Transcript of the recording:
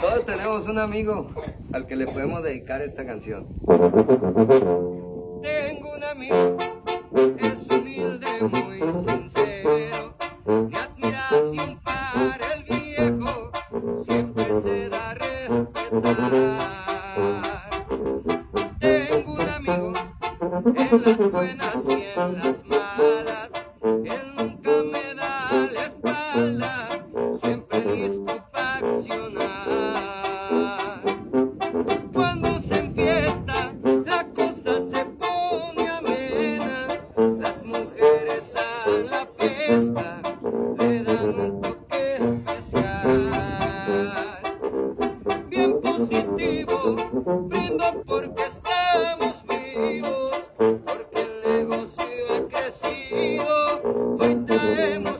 Todos tenemos un amigo al que le podemos dedicar esta canción. Tengo un amigo, es humilde, muy sincero, mi admiración para el viejo, siempre se da a respetar. Tengo un amigo, en las buenas y en las positivo, brindo porque estamos vivos, porque el negocio ha crecido. Hoy traemos